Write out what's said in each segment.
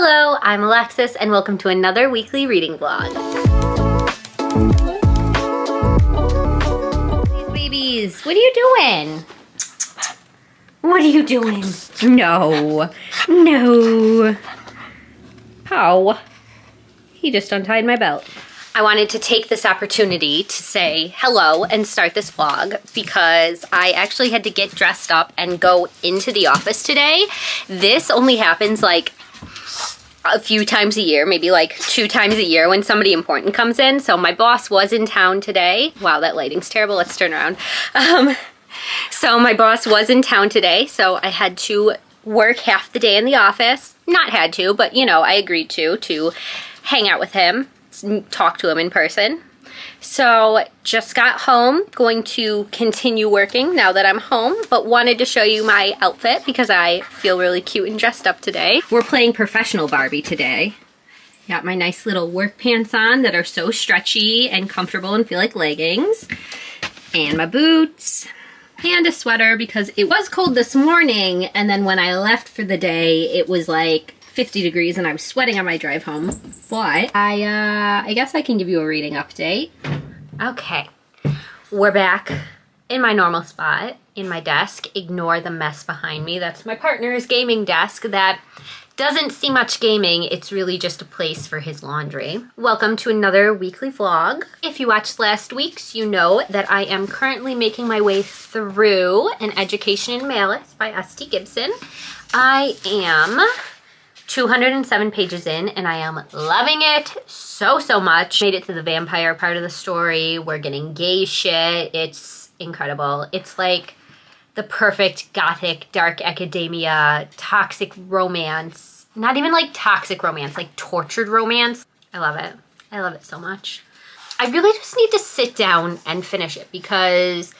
Hello, I'm Alexis and welcome to another weekly reading vlog. Babies, what are you doing? What are you doing? No, no. How? He just untied my belt. I wanted to take this opportunity to say hello and start this vlog because I actually had to get dressed up and go into the office today. This only happens like a few times a year, maybe like two times a year when somebody important comes in. So my boss was in town today. Wow, that lighting's terrible. Let's turn around. Um, so my boss was in town today, so I had to work half the day in the office. Not had to, but you know, I agreed to, to hang out with him talk to him in person. So just got home, going to continue working now that I'm home, but wanted to show you my outfit because I feel really cute and dressed up today. We're playing professional Barbie today. Got my nice little work pants on that are so stretchy and comfortable and feel like leggings. And my boots and a sweater because it was cold this morning and then when I left for the day it was like 50 degrees and I was sweating on my drive home. But I, uh, I guess I can give you a reading update. Okay, we're back in my normal spot in my desk. Ignore the mess behind me. That's my partner's gaming desk that doesn't see much gaming, it's really just a place for his laundry. Welcome to another weekly vlog. If you watched last week's, you know that I am currently making my way through An Education in Malice by S.T. Gibson. I am 207 pages in and I am loving it so, so much. Made it to the vampire part of the story. We're getting gay shit. It's incredible. It's like the perfect gothic, dark academia, toxic romance. Not even like toxic romance, like tortured romance. I love it. I love it so much. I really just need to sit down and finish it because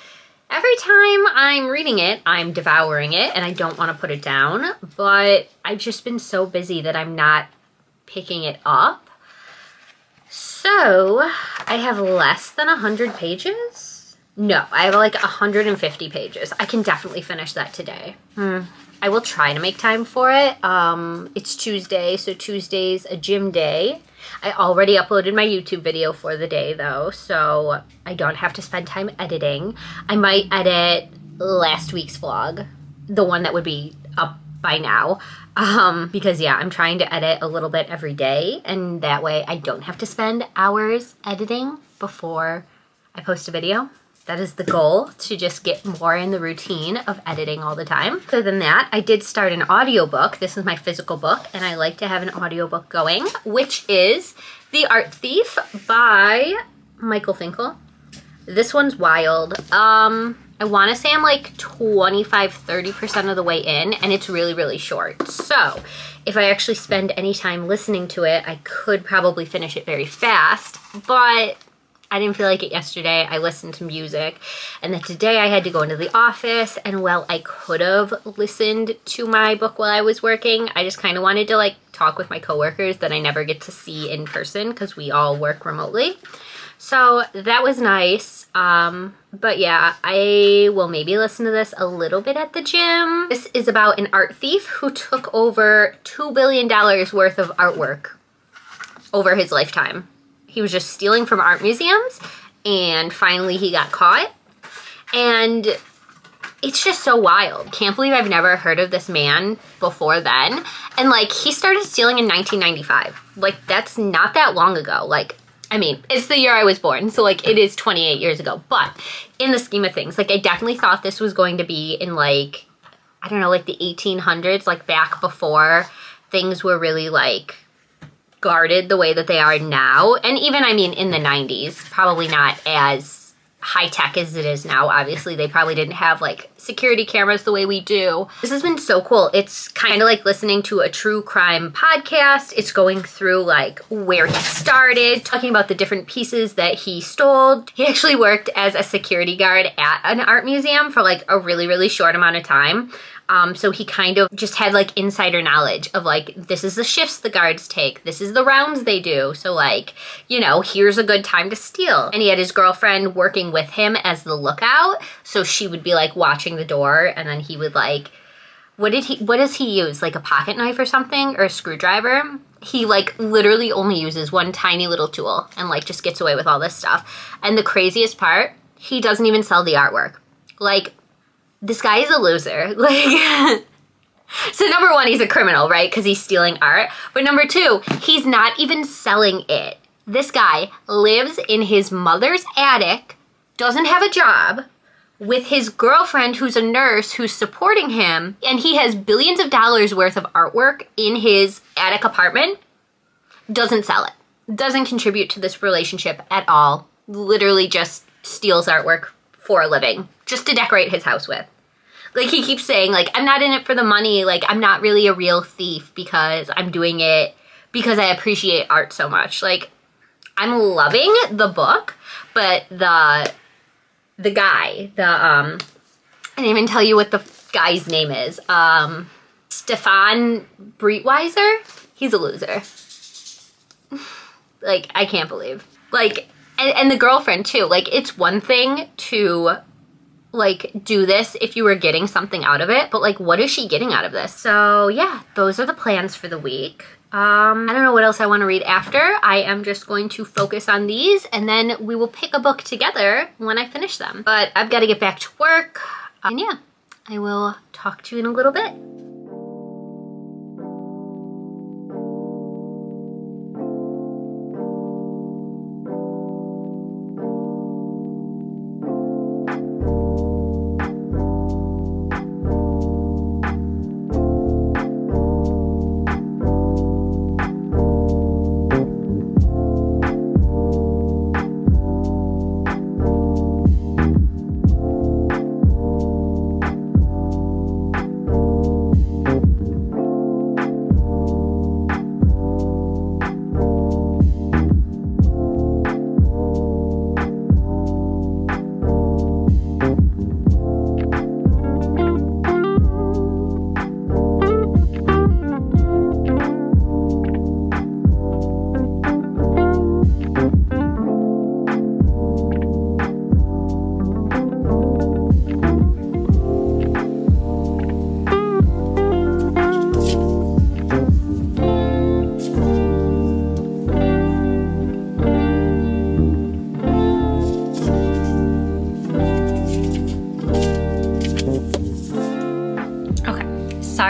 Every time I'm reading it, I'm devouring it and I don't want to put it down, but I've just been so busy that I'm not picking it up. So I have less than 100 pages? No, I have like 150 pages. I can definitely finish that today. Hmm. I will try to make time for it. Um, it's Tuesday, so Tuesday's a gym day. I already uploaded my YouTube video for the day though, so I don't have to spend time editing. I might edit last week's vlog, the one that would be up by now, um, because yeah, I'm trying to edit a little bit every day, and that way I don't have to spend hours editing before I post a video. That is the goal, to just get more in the routine of editing all the time. Other than that, I did start an audiobook. This is my physical book, and I like to have an audiobook going, which is The Art Thief by Michael Finkel. This one's wild. Um, I want to say I'm like 25, 30% of the way in, and it's really, really short. So if I actually spend any time listening to it, I could probably finish it very fast, but I didn't feel like it yesterday. I listened to music. And then today I had to go into the office. And while I could have listened to my book while I was working, I just kind of wanted to like talk with my coworkers that I never get to see in person because we all work remotely. So that was nice. Um, but yeah, I will maybe listen to this a little bit at the gym. This is about an art thief who took over $2 billion worth of artwork over his lifetime. He was just stealing from art museums and finally he got caught. And it's just so wild. Can't believe I've never heard of this man before then. And like he started stealing in 1995. Like that's not that long ago. Like I mean, it's the year I was born, so like it is 28 years ago. But in the scheme of things, like I definitely thought this was going to be in like I don't know, like the 1800s, like back before things were really like guarded the way that they are now. And even, I mean, in the 90s, probably not as high tech as it is now. Obviously, they probably didn't have like security cameras the way we do. This has been so cool. It's kind of like listening to a true crime podcast. It's going through like where he started, talking about the different pieces that he stole. He actually worked as a security guard at an art museum for like a really, really short amount of time. Um, so he kind of just had like insider knowledge of like, this is the shifts the guards take. This is the rounds they do. So like, you know, here's a good time to steal. And he had his girlfriend working with him as the lookout. So she would be like watching the door and then he would like what did he what does he use? Like a pocket knife or something or a screwdriver? He like literally only uses one tiny little tool and like just gets away with all this stuff. And the craziest part, he doesn't even sell the artwork. Like this guy is a loser. Like So number 1, he's a criminal, right? Cuz he's stealing art. But number 2, he's not even selling it. This guy lives in his mother's attic, doesn't have a job, with his girlfriend who's a nurse who's supporting him and he has billions of dollars worth of artwork in his attic apartment doesn't sell it doesn't contribute to this relationship at all literally just steals artwork for a living just to decorate his house with like he keeps saying like i'm not in it for the money like i'm not really a real thief because i'm doing it because i appreciate art so much like i'm loving the book but the the guy, the um, I didn't even tell you what the guy's name is. Um, Stefan Breitwieser. He's a loser. like I can't believe. Like and, and the girlfriend too. Like it's one thing to like do this if you were getting something out of it, but like what is she getting out of this? So yeah, those are the plans for the week. Um, I don't know what else I want to read after. I am just going to focus on these and then we will pick a book together when I finish them. But I've got to get back to work. And yeah, I will talk to you in a little bit.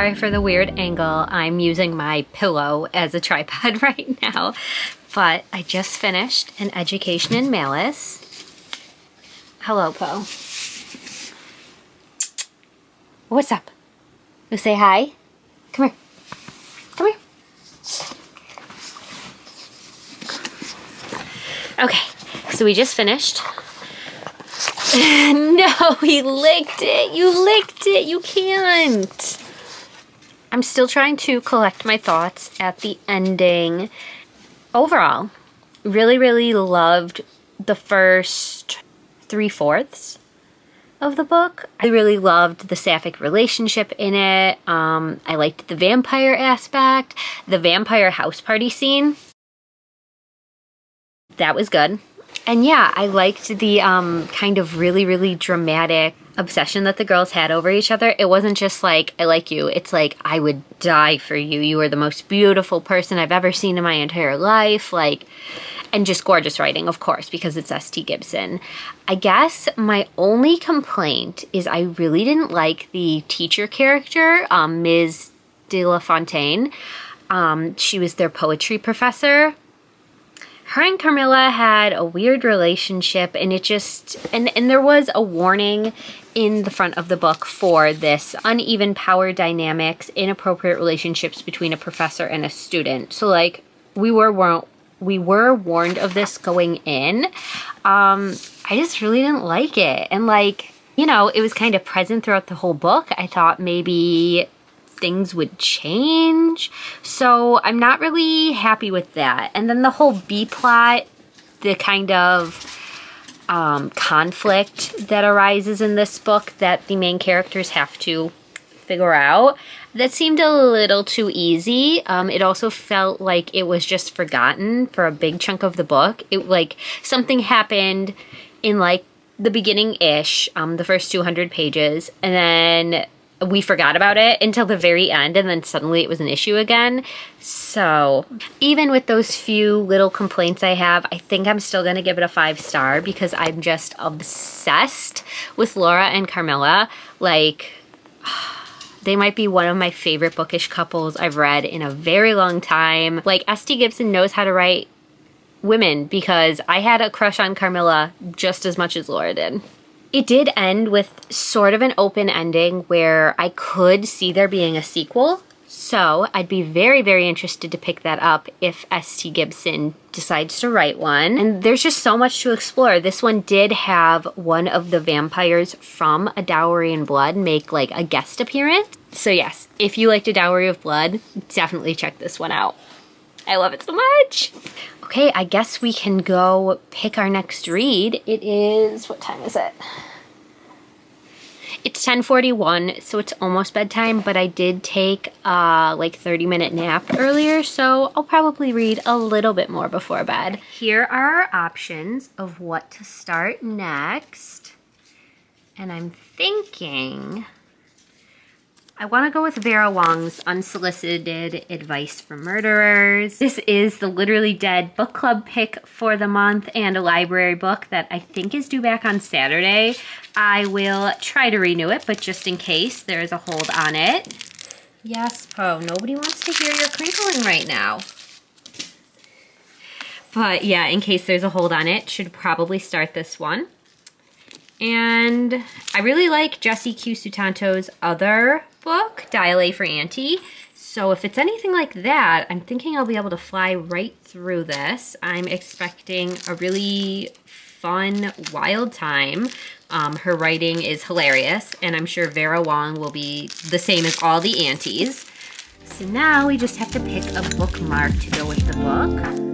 Sorry for the weird angle. I'm using my pillow as a tripod right now. But I just finished an education in Malice. Hello, Poe. What's up? You say hi? Come here. Come here. Okay, so we just finished. no, he licked it. You licked it. You can't. I'm still trying to collect my thoughts at the ending. Overall, really, really loved the first three fourths of the book. I really loved the sapphic relationship in it. Um, I liked the vampire aspect, the vampire house party scene. That was good. And yeah, I liked the um, kind of really, really dramatic obsession that the girls had over each other. It wasn't just like, I like you. It's like, I would die for you. You are the most beautiful person I've ever seen in my entire life. Like, and just gorgeous writing, of course, because it's S.T. Gibson. I guess my only complaint is I really didn't like the teacher character, um, Ms. De La Fontaine. Um, she was their poetry professor her and Carmilla had a weird relationship and it just and and there was a warning in the front of the book for this uneven power dynamics, inappropriate relationships between a professor and a student. So like we were we were warned of this going in. Um I just really didn't like it. And like, you know, it was kind of present throughout the whole book. I thought maybe things would change. So I'm not really happy with that. And then the whole B plot, the kind of um, conflict that arises in this book that the main characters have to figure out. That seemed a little too easy. Um, it also felt like it was just forgotten for a big chunk of the book. It like something happened in like the beginning ish, um, the first 200 pages, and then we forgot about it until the very end and then suddenly it was an issue again. So even with those few little complaints I have, I think I'm still gonna give it a five star because I'm just obsessed with Laura and Carmilla. Like, they might be one of my favorite bookish couples I've read in a very long time. Like, S.T. Gibson knows how to write women because I had a crush on Carmilla just as much as Laura did. It did end with sort of an open ending where I could see there being a sequel. So I'd be very, very interested to pick that up if S.T. Gibson decides to write one. And there's just so much to explore. This one did have one of the vampires from A Dowry in Blood make like a guest appearance. So yes, if you liked A Dowry of Blood, definitely check this one out. I love it so much. Okay, I guess we can go pick our next read. It is, what time is it? It's 10:41, so it's almost bedtime, but I did take a like 30 minute nap earlier, so I'll probably read a little bit more before bed. Here are our options of what to start next. And I'm thinking I want to go with Vera Wong's Unsolicited Advice for Murderers. This is the Literally Dead book club pick for the month and a library book that I think is due back on Saturday. I will try to renew it, but just in case there is a hold on it. Yes, Poe, nobody wants to hear your crinkling right now. But yeah, in case there's a hold on it, should probably start this one. And I really like Jesse Q. Sutanto's other book, Dial A for Auntie. So if it's anything like that, I'm thinking I'll be able to fly right through this. I'm expecting a really fun, wild time. Um, her writing is hilarious, and I'm sure Vera Wong will be the same as all the aunties. So now we just have to pick a bookmark to go with the book.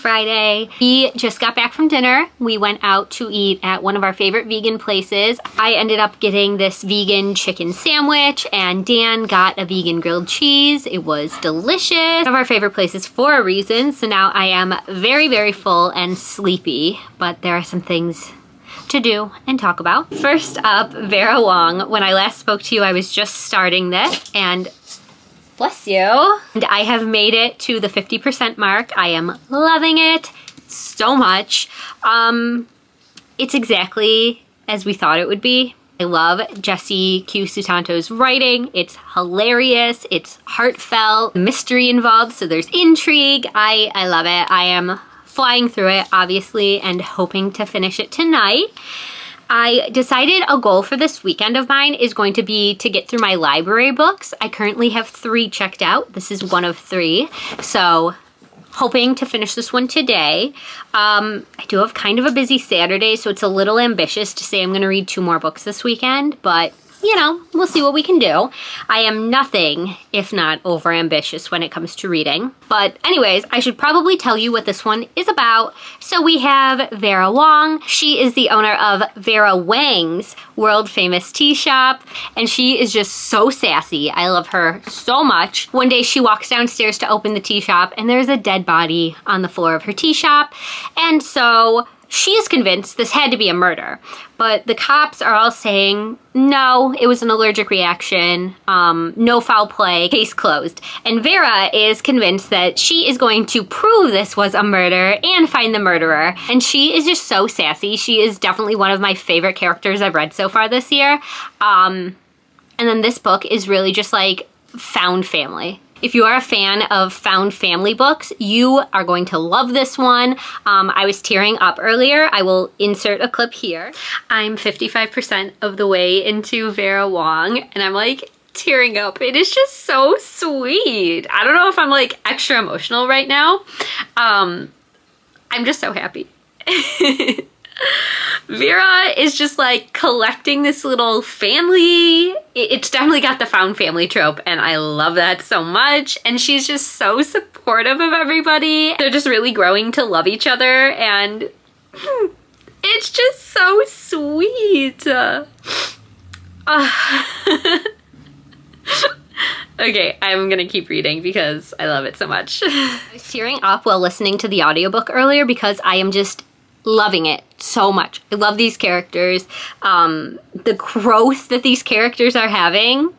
Friday. We just got back from dinner. We went out to eat at one of our favorite vegan places. I ended up getting this vegan chicken sandwich and Dan got a vegan grilled cheese. It was delicious. One of our favorite places for a reason. So now I am very, very full and sleepy, but there are some things to do and talk about. First up, Vera Wong. When I last spoke to you, I was just starting this and Bless you. And I have made it to the 50% mark. I am loving it so much. Um, it's exactly as we thought it would be. I love Jesse Q. Sutanto's writing. It's hilarious. It's heartfelt. Mystery involved, so there's intrigue. I, I love it. I am flying through it, obviously, and hoping to finish it tonight. I decided a goal for this weekend of mine is going to be to get through my library books. I currently have three checked out. This is one of three. So hoping to finish this one today. Um, I do have kind of a busy Saturday, so it's a little ambitious to say I'm going to read two more books this weekend, but you know, we'll see what we can do. I am nothing if not overambitious when it comes to reading. But anyways, I should probably tell you what this one is about. So we have Vera Wong. She is the owner of Vera Wong's world famous tea shop and she is just so sassy. I love her so much. One day she walks downstairs to open the tea shop and there's a dead body on the floor of her tea shop. And so she is convinced this had to be a murder, but the cops are all saying, no, it was an allergic reaction, um, no foul play, case closed. And Vera is convinced that she is going to prove this was a murder and find the murderer. And she is just so sassy. She is definitely one of my favorite characters I've read so far this year. Um, and then this book is really just like found family. If you are a fan of found family books, you are going to love this one. Um, I was tearing up earlier. I will insert a clip here. I'm 55% of the way into Vera Wong and I'm like tearing up. It is just so sweet. I don't know if I'm like extra emotional right now. Um, I'm just so happy. Vera is just like collecting this little family. It's definitely got the found family trope and I love that so much. And she's just so supportive of everybody. They're just really growing to love each other and it's just so sweet. Uh, okay, I'm gonna keep reading because I love it so much. I was tearing up while listening to the audiobook earlier because I am just loving it so much. I love these characters. Um, the growth that these characters are having.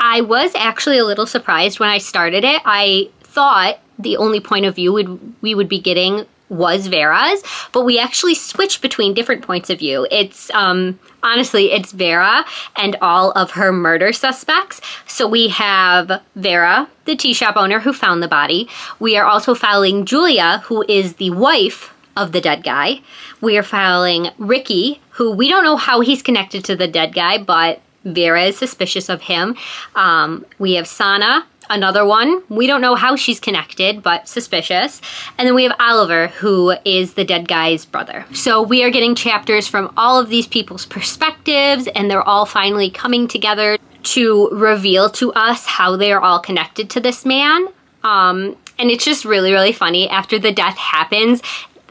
I was actually a little surprised when I started it. I thought the only point of view would, we would be getting was Vera's, but we actually switch between different points of view. It's um, honestly, it's Vera and all of her murder suspects. So we have Vera, the tea shop owner who found the body. We are also following Julia, who is the wife of the dead guy. We are following Ricky, who we don't know how he's connected to the dead guy, but Vera is suspicious of him. Um, we have Sana, another one. We don't know how she's connected, but suspicious. And then we have Oliver, who is the dead guy's brother. So we are getting chapters from all of these people's perspectives, and they're all finally coming together to reveal to us how they are all connected to this man. Um, and it's just really, really funny. After the death happens,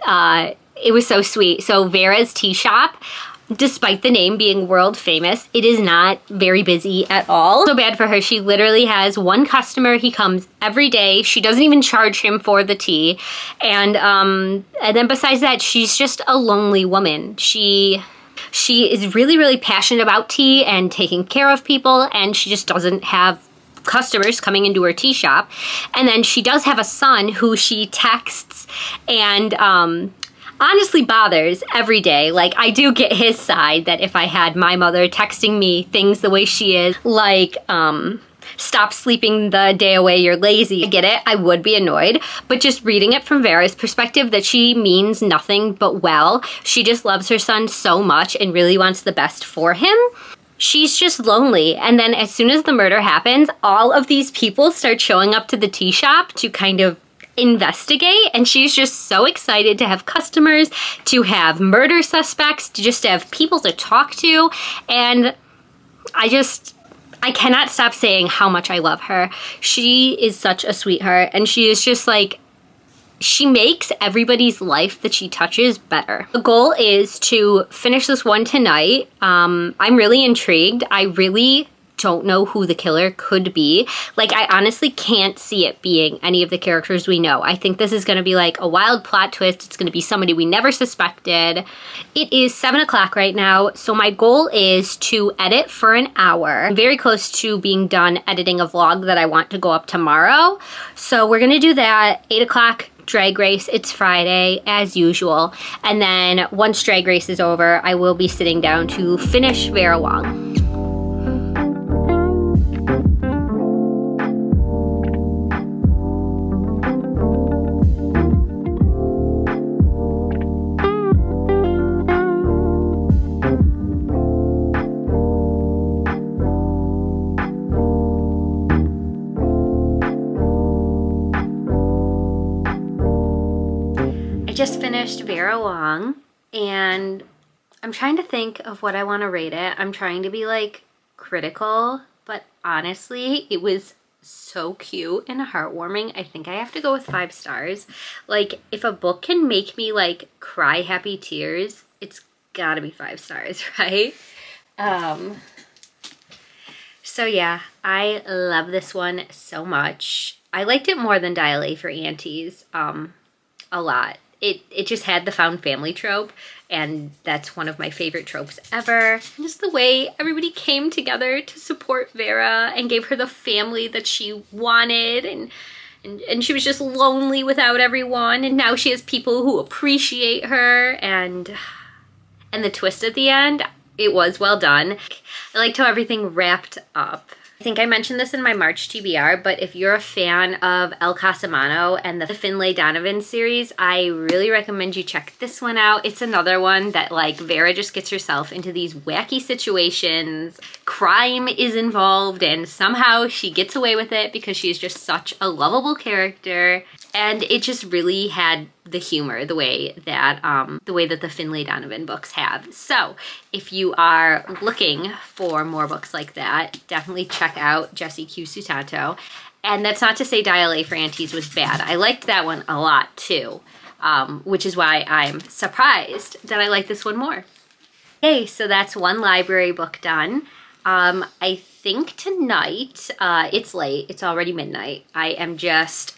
uh, it was so sweet. So Vera's tea shop, despite the name being world famous, it is not very busy at all. So bad for her. She literally has one customer. He comes every day. She doesn't even charge him for the tea. And, um, and then besides that, she's just a lonely woman. She she is really, really passionate about tea and taking care of people, and she just doesn't have customers coming into her tea shop. And then she does have a son who she texts and um, honestly bothers every day. Like, I do get his side that if I had my mother texting me things the way she is, like, um, stop sleeping the day away, you're lazy. I get it, I would be annoyed, but just reading it from Vera's perspective that she means nothing but well. She just loves her son so much and really wants the best for him she's just lonely. And then as soon as the murder happens, all of these people start showing up to the tea shop to kind of investigate and she's just so excited to have customers to have murder suspects to just have people to talk to and i just i cannot stop saying how much i love her she is such a sweetheart and she is just like she makes everybody's life that she touches better. The goal is to finish this one tonight. Um, I'm really intrigued. I really don't know who the killer could be. Like, I honestly can't see it being any of the characters we know. I think this is going to be like a wild plot twist. It's going to be somebody we never suspected. It is 7 o'clock right now, so my goal is to edit for an hour. I'm very close to being done editing a vlog that I want to go up tomorrow. So we're going to do that. 8 o'clock Drag Race. It's Friday, as usual. And then once Drag Race is over, I will be sitting down to finish Vera Wong. Wong and I'm trying to think of what I want to rate it. I'm trying to be like critical, but honestly, it was so cute and heartwarming. I think I have to go with five stars. Like, if a book can make me like cry happy tears, it's gotta be five stars, right? Um, so yeah, I love this one so much. I liked it more than Dial A for Aunties, um, a lot it it just had the found family trope and that's one of my favorite tropes ever. Just the way everybody came together to support Vera and gave her the family that she wanted and and, and she was just lonely without everyone and now she has people who appreciate her and and the twist at the end, it was well done. I liked how everything wrapped up. I think I mentioned this in my March TBR, but if you're a fan of Elle Cosimano and the Finlay Donovan series, I really recommend you check this one out. It's another one that like Vera just gets herself into these wacky situations. Crime is involved and somehow she gets away with it because she's just such a lovable character. And it just really had the humor the way that um, the way that the Finlay Donovan books have. So if you are looking for more books like that, definitely check out Jesse Q Sutanto. And that's not to say Dial A for Aunties was bad. I liked that one a lot too, um, which is why I'm surprised that I like this one more. Okay, so that's one library book done. Um, I think tonight, uh, it's late, it's already midnight. I am just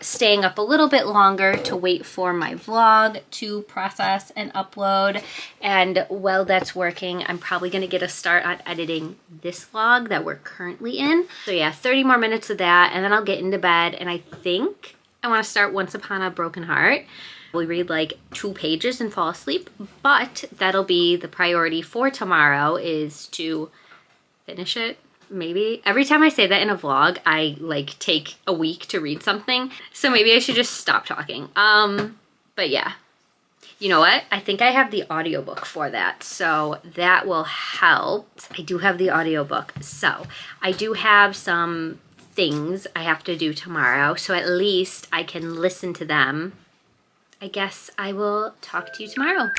staying up a little bit longer to wait for my vlog to process and upload. And while that's working, I'm probably gonna get a start on editing this vlog that we're currently in. So yeah, 30 more minutes of that and then I'll get into bed and I think I wanna start Once Upon a Broken Heart. We read like two pages and fall asleep, but that'll be the priority for tomorrow is to finish it maybe. Every time I say that in a vlog, I like take a week to read something. So maybe I should just stop talking. Um, but yeah. You know what? I think I have the audiobook for that. So that will help. I do have the audiobook. So I do have some things I have to do tomorrow. So at least I can listen to them. I guess I will talk to you tomorrow.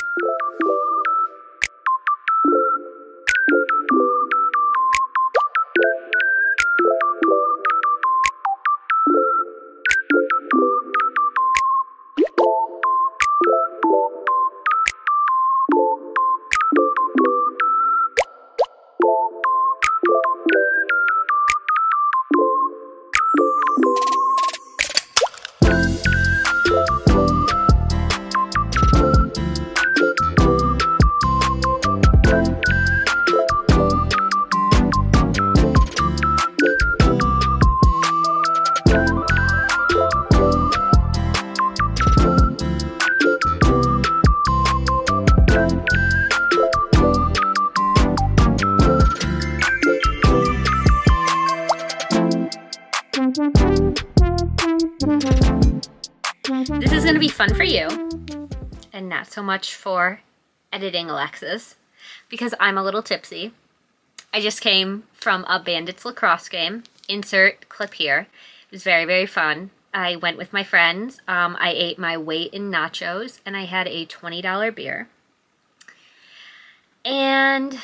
So much for editing Alexis because I'm a little tipsy. I just came from a Bandits lacrosse game. Insert clip here. It was very, very fun. I went with my friends. Um, I ate my weight in nachos and I had a $20 beer. And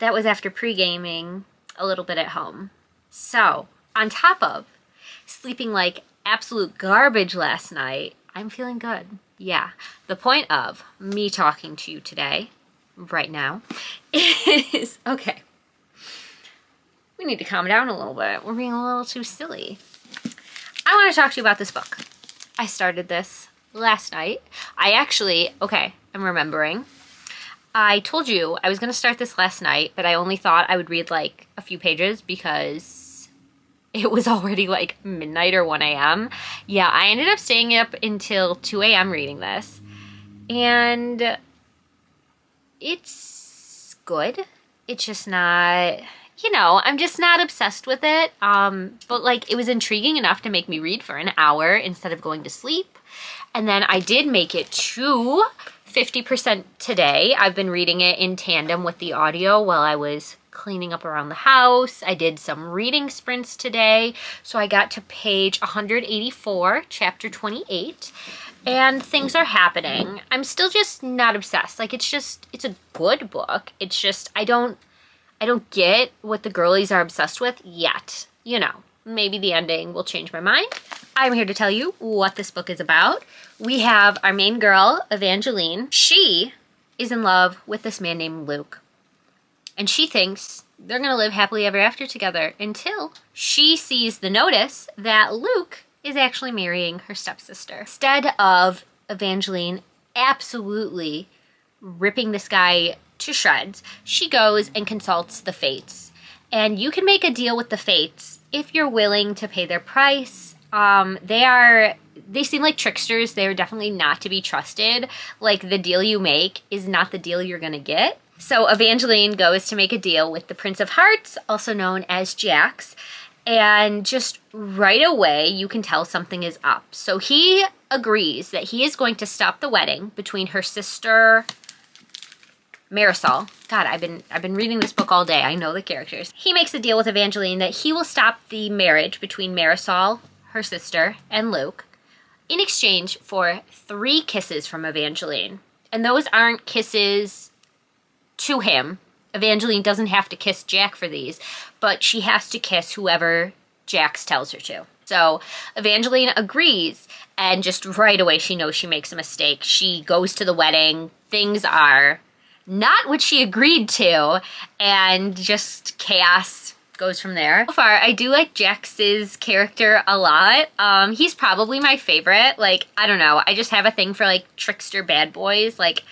that was after pre-gaming a little bit at home. So, on top of sleeping like absolute garbage last night, I'm feeling good. Yeah. The point of me talking to you today, right now, is okay. We need to calm down a little bit. We're being a little too silly. I want to talk to you about this book. I started this last night. I actually, okay, I'm remembering. I told you I was going to start this last night, but I only thought I would read like a few pages because it was already like midnight or 1 a.m. Yeah, I ended up staying up until 2 a.m. reading this. And it's good. It's just not, you know, I'm just not obsessed with it. Um, but like it was intriguing enough to make me read for an hour instead of going to sleep. And then I did make it to 50% today. I've been reading it in tandem with the audio while I was cleaning up around the house. I did some reading sprints today. So I got to page 184, chapter 28 and things are happening. I'm still just not obsessed. Like it's just it's a good book. It's just I don't I don't get what the girlies are obsessed with yet. You know, maybe the ending will change my mind. I'm here to tell you what this book is about. We have our main girl, Evangeline. She is in love with this man named Luke and she thinks they're going to live happily ever after together until she sees the notice that Luke is actually marrying her stepsister. Instead of Evangeline absolutely ripping this guy to shreds, she goes and consults the fates. And you can make a deal with the fates if you're willing to pay their price. Um, they are they seem like tricksters. They're definitely not to be trusted. Like the deal you make is not the deal you're gonna get. So Evangeline goes to make a deal with the Prince of Hearts, also known as Jacks, and just right away you can tell something is up. So he agrees that he is going to stop the wedding between her sister Marisol. God, I've been I've been reading this book all day. I know the characters. He makes a deal with Evangeline that he will stop the marriage between Marisol, her sister, and Luke in exchange for three kisses from Evangeline. And those aren't kisses to him. Evangeline doesn't have to kiss Jack for these, but she has to kiss whoever Jacks tells her to. So Evangeline agrees, and just right away she knows she makes a mistake. She goes to the wedding. Things are not what she agreed to, and just chaos goes from there. So far, I do like Jacks's character a lot. Um, he's probably my favorite. Like, I don't know. I just have a thing for like trickster bad boys. Like,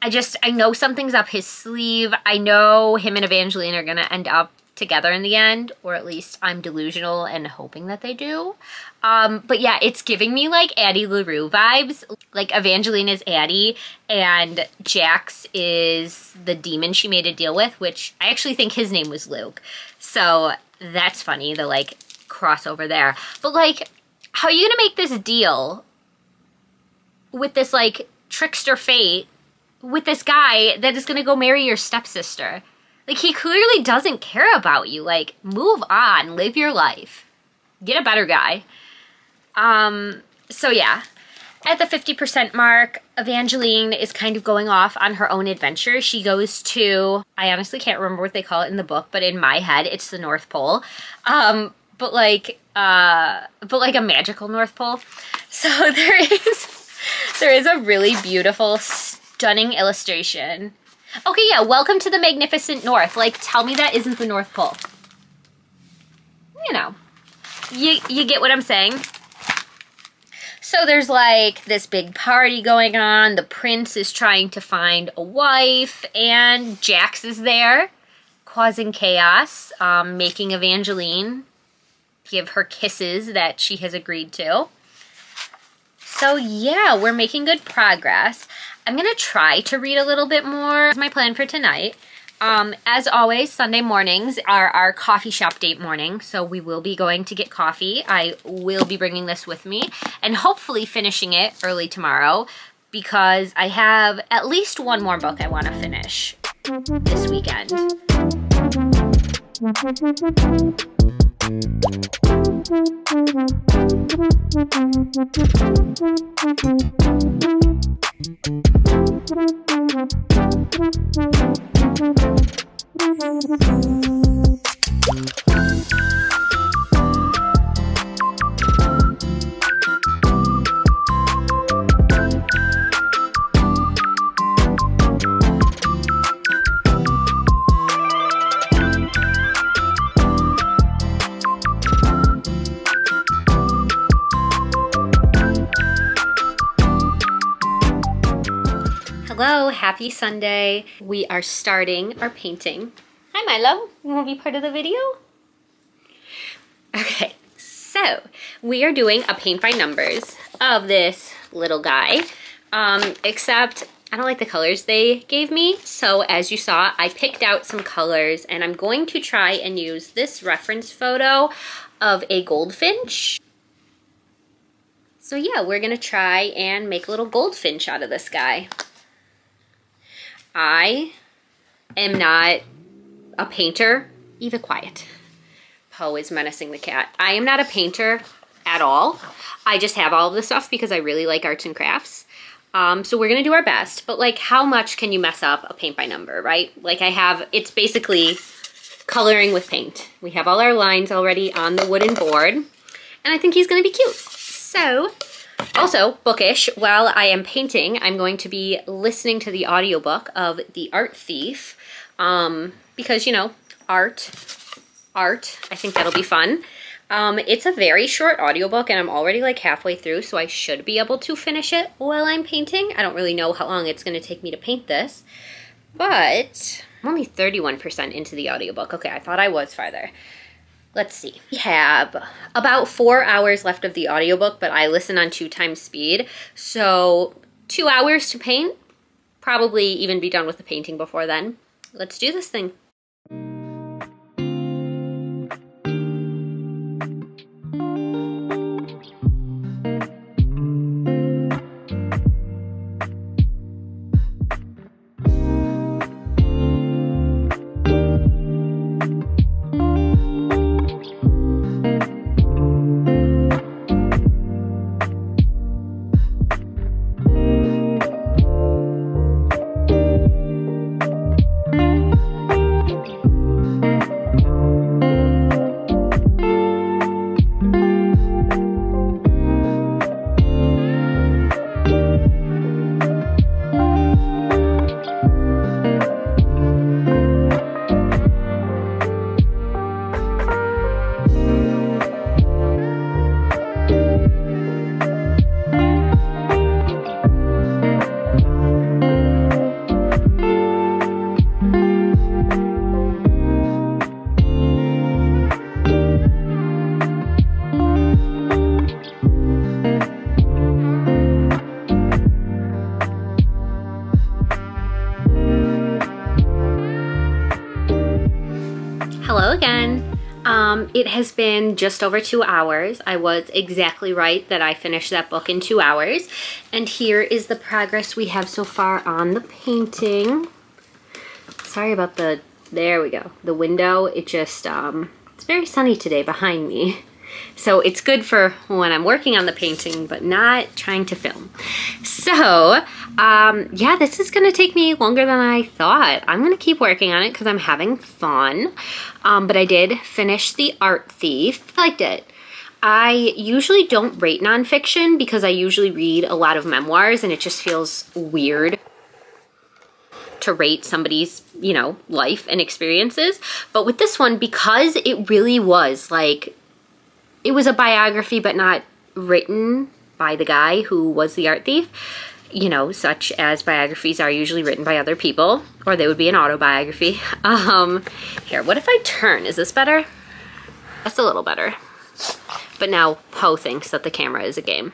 I just, I know something's up his sleeve. I know him and Evangeline are gonna end up together in the end, or at least I'm delusional and hoping that they do. Um, but yeah, it's giving me like Addie LaRue vibes. Like Evangeline is Addie and Jacks is the demon she made a deal with, which I actually think his name was Luke. So that's funny, the like crossover there. But like, how are you gonna make this deal with this like trickster fate with this guy that is gonna go marry your stepsister? Like he clearly doesn't care about you. Like move on, live your life. Get a better guy. Um, so yeah, at the 50% mark, Evangeline is kind of going off on her own adventure. She goes to, I honestly can't remember what they call it in the book, but in my head, it's the North Pole. Um, but like, uh, but like a magical North Pole. So there is, there is a really beautiful, stunning illustration. Okay, yeah, welcome to the magnificent North. Like, tell me that isn't the North Pole. You know, you, you get what I'm saying? So there's like this big party going on. The prince is trying to find a wife, and Jacks is there, causing chaos, um, making Evangeline give her kisses that she has agreed to. So yeah, we're making good progress. I'm gonna try to read a little bit more. That's my plan for tonight. Um, as always, Sunday mornings are our coffee shop date morning, so we will be going to get coffee. I will be bringing this with me and hopefully finishing it early tomorrow because I have at least one more book I want to finish this weekend. Hello, Sunday. We are starting our painting. Hi Milo, you want to be part of the video? Okay, so we are doing a paint by numbers of this little guy, um, except I don't like the colors they gave me. So as you saw, I picked out some colors and I'm going to try and use this reference photo of a goldfinch. So yeah, we're gonna try and make a little goldfinch out of this guy. I am not a painter. Eva, quiet. Poe is menacing the cat. I am not a painter at all. I just have all of this stuff because I really like arts and crafts. Um, so we're gonna do our best, but like how much can you mess up a paint by number, right? Like I have, it's basically coloring with paint. We have all our lines already on the wooden board, and I think he's gonna be cute. So also, bookish, while I am painting, I'm going to be listening to the audiobook of The Art Thief um, because, you know, art, art, I think that'll be fun. Um, it's a very short audiobook and I'm already like halfway through, so I should be able to finish it while I'm painting. I don't really know how long it's going to take me to paint this, but I'm only 31% into the audiobook. Okay, I thought I was farther let's see. We have about four hours left of the audiobook, but I listen on two times speed. So two hours to paint, probably even be done with the painting before then. Let's do this thing. It has been just over two hours. I was exactly right that I finished that book in two hours. And here is the progress we have so far on the painting. Sorry about the, there we go. The window, it just, um, it's very sunny today behind me. So it's good for when I'm working on the painting, but not trying to film. So, um, yeah, this is gonna take me longer than I thought. I'm gonna keep working on it because I'm having fun. Um, but I did finish The Art Thief. I liked it. I usually don't rate nonfiction because I usually read a lot of memoirs and it just feels weird to rate somebody's, you know, life and experiences. But with this one, because it really was like it was a biography, but not written by the guy who was the art thief. You know, such as biographies are usually written by other people, or they would be an autobiography. Um, here, what if I turn? Is this better? That's a little better. But now Poe thinks that the camera is a game.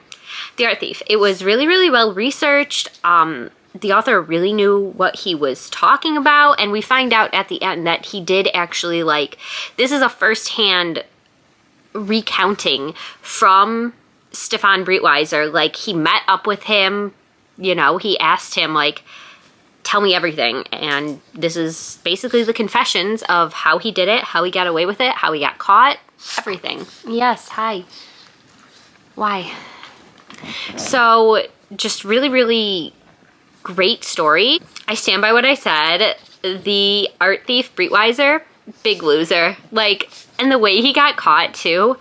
The Art Thief. It was really, really well researched. Um, the author really knew what he was talking about, and we find out at the end that he did actually like this is a first-hand recounting from Stefan Breitwieser. Like he met up with him, you know, he asked him like, tell me everything. And this is basically the confessions of how he did it, how he got away with it, how he got caught, everything. Yes, hi. Why? So just really, really great story. I stand by what I said. The art thief Breitwieser, big loser. Like, and the way he got caught too.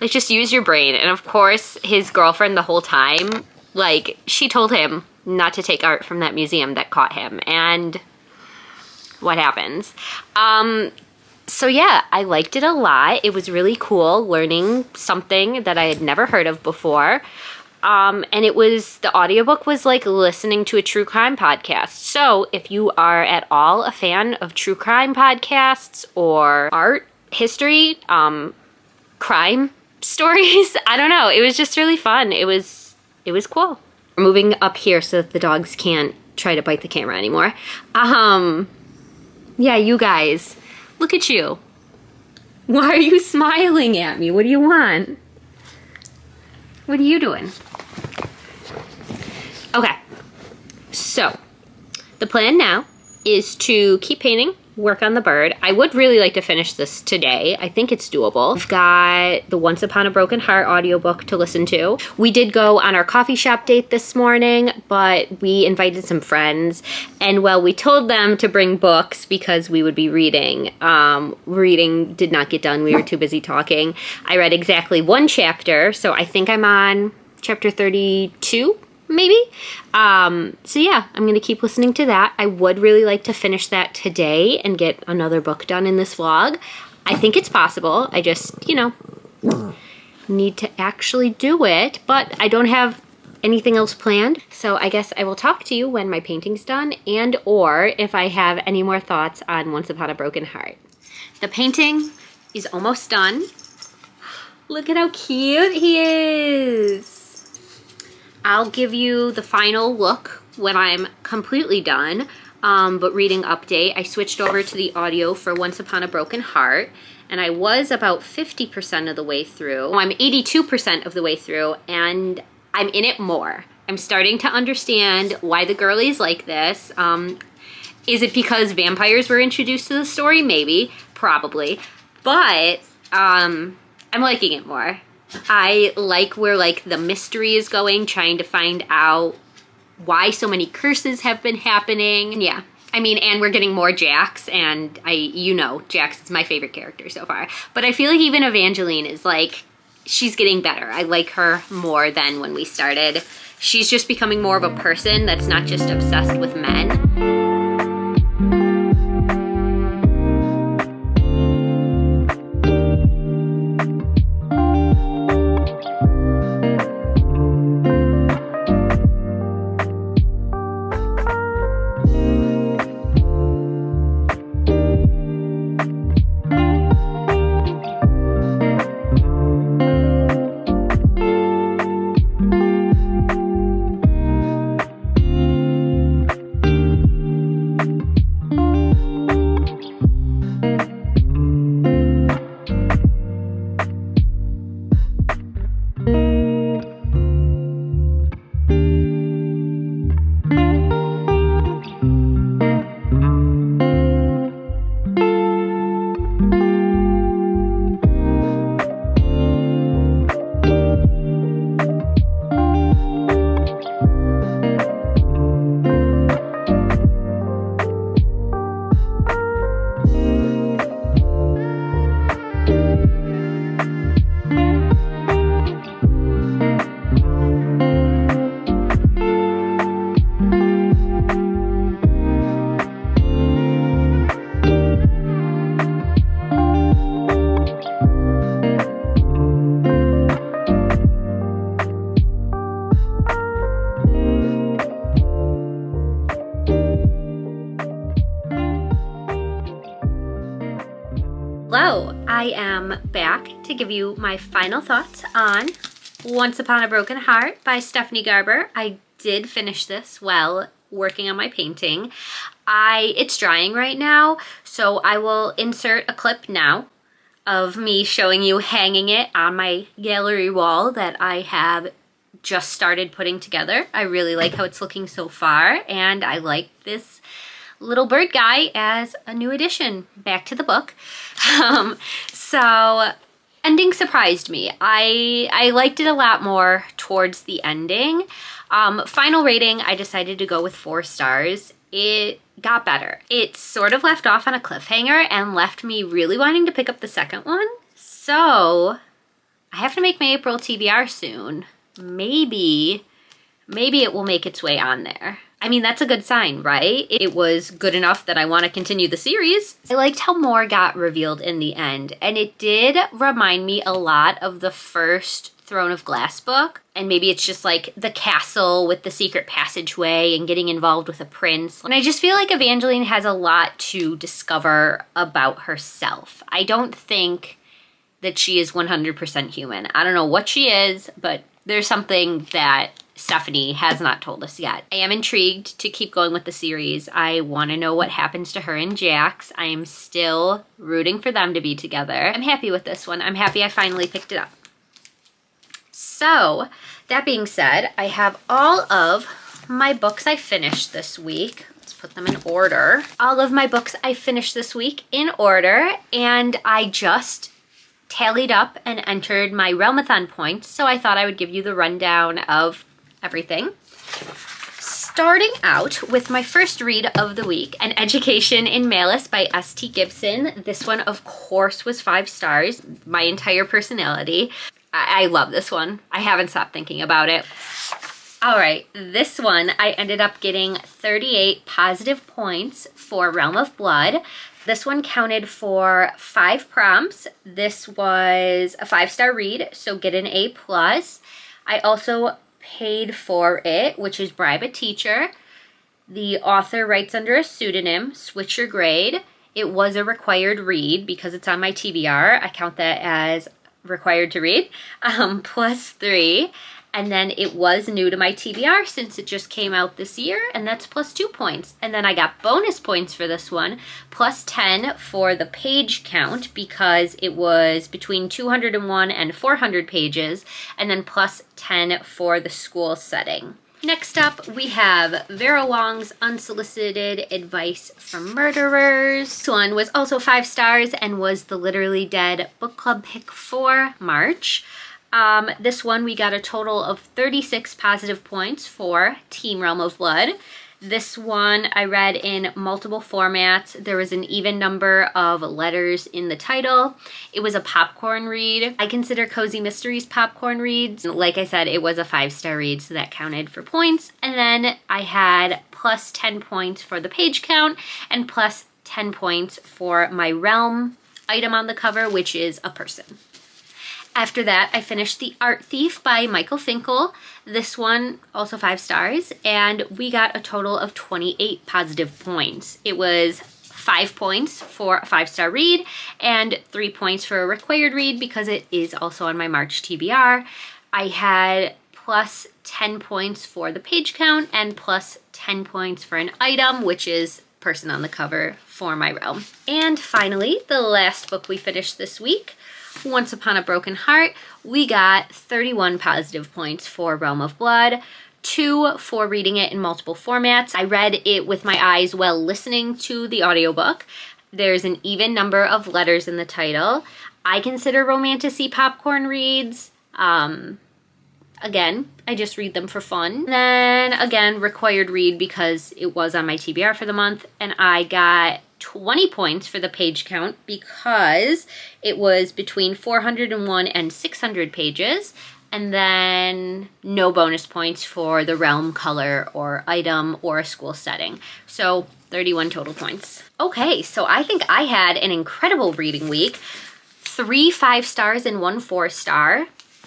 Like, just use your brain. And of course, his girlfriend the whole time, like, she told him not to take art from that museum that caught him. And what happens? Um, so yeah, I liked it a lot. It was really cool learning something that I had never heard of before. Um, and it was, the audiobook was like listening to a true crime podcast. So if you are at all a fan of true crime podcasts or art, history, um, crime stories, I don't know. It was just really fun. It was, it was cool. We're moving up here so that the dogs can't try to bite the camera anymore. Um, yeah, you guys, look at you. Why are you smiling at me? What do you want? What are you doing? Okay, so the plan now is to keep painting, work on the bird. I would really like to finish this today. I think it's doable. I've got the Once Upon a Broken Heart audiobook to listen to. We did go on our coffee shop date this morning, but we invited some friends. And well, we told them to bring books because we would be reading. Um, reading did not get done. We were too busy talking. I read exactly one chapter, so I think I'm on chapter 32 maybe. Um, so yeah, I'm going to keep listening to that. I would really like to finish that today and get another book done in this vlog. I think it's possible. I just, you know, need to actually do it, but I don't have anything else planned. So I guess I will talk to you when my painting's done and or if I have any more thoughts on Once Upon a Broken Heart. The painting is almost done. Look at how cute he is. I'll give you the final look when I'm completely done, um, but reading update, I switched over to the audio for Once Upon a Broken Heart, and I was about 50% of the way through. I'm 82% of the way through, and I'm in it more. I'm starting to understand why the girlie's like this. Um, is it because vampires were introduced to the story? Maybe, probably. But um, I'm liking it more. I like where like the mystery is going, trying to find out why so many curses have been happening. Yeah. I mean, and we're getting more Jacks, and I, you know, Jacks is my favorite character so far. But I feel like even Evangeline is like, she's getting better. I like her more than when we started. She's just becoming more of a person that's not just obsessed with men. To give you my final thoughts on Once Upon a Broken Heart by Stephanie Garber. I did finish this while working on my painting. I It's drying right now, so I will insert a clip now of me showing you hanging it on my gallery wall that I have just started putting together. I really like how it's looking so far, and I like this little bird guy as a new addition back to the book. Um, so ending surprised me. I I liked it a lot more towards the ending. Um, final rating, I decided to go with four stars. It got better. It sort of left off on a cliffhanger and left me really wanting to pick up the second one. So I have to make my April TBR soon. Maybe, maybe it will make its way on there. I mean, that's a good sign, right? It was good enough that I want to continue the series. I liked how more got revealed in the end, and it did remind me a lot of the first Throne of Glass book. And maybe it's just like the castle with the secret passageway and getting involved with a prince. And I just feel like Evangeline has a lot to discover about herself. I don't think that she is 100% human. I don't know what she is, but there's something that Stephanie has not told us yet. I am intrigued to keep going with the series. I want to know what happens to her and Jacks. I am still rooting for them to be together. I'm happy with this one. I'm happy I finally picked it up. So, that being said, I have all of my books I finished this week. Let's put them in order. All of my books I finished this week in order, and I just tallied up and entered my Realmathon points, so I thought I would give you the rundown of everything. Starting out with my first read of the week, An Education in Malice by S.T. Gibson. This one, of course, was five stars, my entire personality. I, I love this one. I haven't stopped thinking about it. All right, this one I ended up getting 38 positive points for Realm of Blood. This one counted for five prompts. This was a five-star read, so get an A+. plus. I also paid for it, which is Bribe a Teacher. The author writes under a pseudonym, Switch Your Grade. It was a required read because it's on my TBR. I count that as required to read, um, plus three. And then it was new to my TBR since it just came out this year, and that's plus two points. And then I got bonus points for this one, plus 10 for the page count because it was between 201 and 400 pages, and then plus 10 for the school setting. Next up, we have Vera Wong's Unsolicited Advice from Murderers. This one was also five stars and was the Literally Dead book club pick for March. Um, this one, we got a total of 36 positive points for Team Realm of Blood. This one I read in multiple formats. There was an even number of letters in the title. It was a popcorn read. I consider Cozy Mysteries popcorn reads. Like I said, it was a five-star read, so that counted for points. And then I had plus 10 points for the page count and plus 10 points for my realm item on the cover, which is a person. After that, I finished The Art Thief by Michael Finkel. This one, also five stars, and we got a total of 28 positive points. It was five points for a five-star read and three points for a required read because it is also on my March TBR. I had plus 10 points for the page count and plus 10 points for an item, which is person on the cover for my realm. And finally, the last book we finished this week once Upon a Broken Heart, we got 31 positive points for Realm of Blood, two for reading it in multiple formats. I read it with my eyes while listening to the audiobook. There's an even number of letters in the title. I consider romantasy popcorn reads. Um, again, I just read them for fun. Then again, required read because it was on my TBR for the month and I got 20 points for the page count because it was between 401 and 600 pages and then no bonus points for the realm color or item or a school setting. So 31 total points. Okay, so I think I had an incredible reading week. Three five stars and one four star.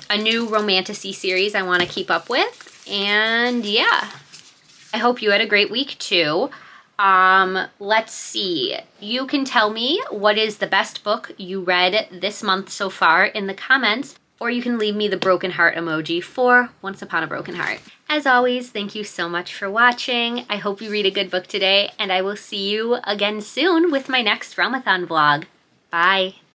A new romantasy series I want to keep up with. And yeah, I hope you had a great week too. Um, let's see. You can tell me what is the best book you read this month so far in the comments, or you can leave me the broken heart emoji for Once Upon a Broken Heart. As always, thank you so much for watching. I hope you read a good book today, and I will see you again soon with my next Realmathon vlog. Bye.